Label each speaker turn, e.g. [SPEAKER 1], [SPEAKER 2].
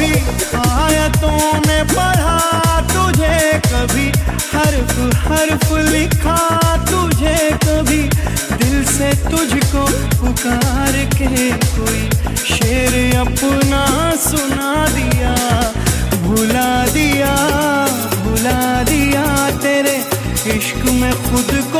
[SPEAKER 1] कभी आयतों ने पढ़ा तुझे कभी, हर्फ हर्फ लिखा तुझे कभी, दिल से तुझको पुकार के कोई शेर अपना सुना दिया, भुला दिया भुला दिया तेरे इश्क में खुद को